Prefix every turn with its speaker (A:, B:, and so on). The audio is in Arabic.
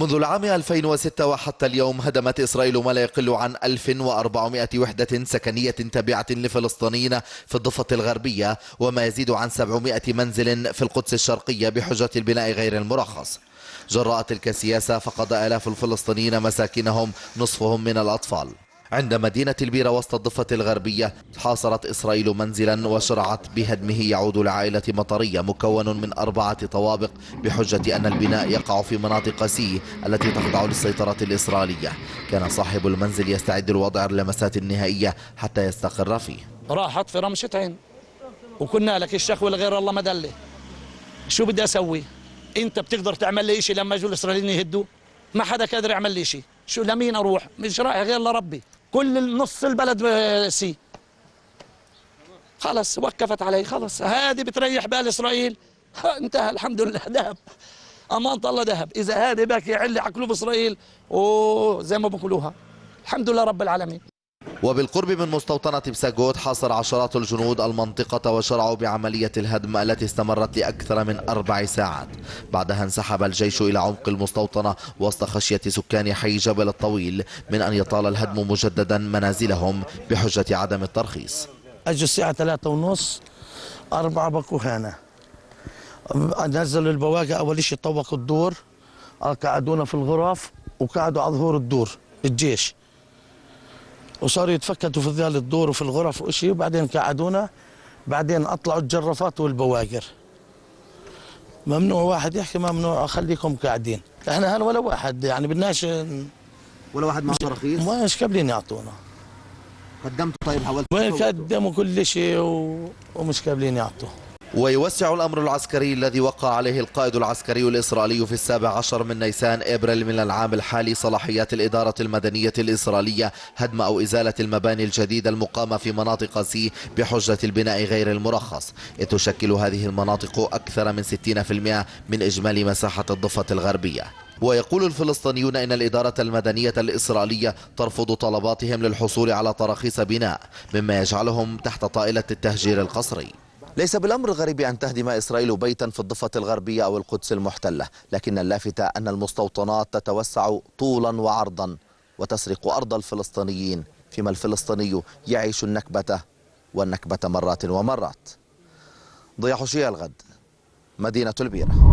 A: منذ العام 2006 وحتى اليوم هدمت إسرائيل ما لا يقل عن 1400 وحدة سكنية تابعة لفلسطينيين في الضفة الغربية وما يزيد عن 700 منزل في القدس الشرقية بحجة البناء غير المرخص. جراء تلك السياسة فقد آلاف الفلسطينيين مساكنهم نصفهم من الأطفال. عند مدينة البيرة وسط الضفة الغربية حاصرت إسرائيل منزلا وشرعت بهدمه يعود لعائلة مطرية مكون من أربعة طوابق بحجة أن البناء يقع في مناطق سي التي تخضع للسيطرة الإسرائيلية. كان صاحب المنزل يستعد لوضع اللمسات النهائية حتى يستقر فيه.
B: راحت في رمشة عين. وكنا لك الشكوى لغير الله مدلة. شو بدي أسوي؟ أنت بتقدر تعمل لي شيء لما يجوا الإسرائيليين يهدوا؟ ما حدا قادر يعمل لي شيء شو لمين أروح؟ مش رايح غير لربي كل نص البلد سي. خلص وقفت علي. خلص هذه بتريح بال إسرائيل. انتهى الحمد لله. ذهب. أمانة الله ذهب. إذا هذه باكي يعلي على قلوب إسرائيل. وزي ما بقولوها الحمد لله رب العالمين.
A: وبالقرب من مستوطنة بساغوت حاصر عشرات الجنود المنطقة وشرعوا بعملية الهدم التي استمرت لأكثر من أربع ساعات. بعدها انسحب الجيش إلى عمق المستوطنة وسط خشية سكان حي جبل الطويل من أن يطال الهدم مجددا منازلهم بحجة عدم الترخيص.
B: اجوا الساعة ثلاثة ونص أربعة بكوا هنا. نزلوا البواقي أول شيء طوقوا الدور قعدونا في الغرف وقعدوا على ظهور الدور الجيش. وصاروا يتفكتوا في ظلال الدور وفي الغرف وشيء وبعدين قعدونا بعدين أطلعوا الجرافات والبواقر. ممنوع واحد يحكي ممنوع خليكم قاعدين. إحنا هل ولا واحد يعني بدناش
C: ولا واحد معه ترخيص
B: مش قابلين يعطونا.
C: قدمت طيب حاولت
B: قدموا كل شيء و... ومش قابلين يعطوا.
A: ويوسع الأمر العسكري الذي وقع عليه القائد العسكري الإسرائيلي في السابع عشر من نيسان إبريل من العام الحالي صلاحيات الإدارة المدنية الإسرائيلية هدم أو إزالة المباني الجديدة المقامة في مناطق سي بحجة البناء غير المرخص. إذ تشكل هذه المناطق أكثر من 60% من إجمالي مساحة الضفة الغربية. ويقول الفلسطينيون إن الإدارة المدنية الإسرائيلية ترفض طلباتهم للحصول على تراخيص بناء مما يجعلهم تحت طائلة التهجير القسري. ليس بالأمر الغريب أن تهدم إسرائيل بيتا في الضفة الغربية أو القدس المحتلة لكن اللافت أن المستوطنات تتوسع طولا وعرضا وتسرق أرض الفلسطينيين فيما الفلسطيني يعيش النكبة والنكبة مرات ومرات. ضياء حشية الغد مدينة البيرة.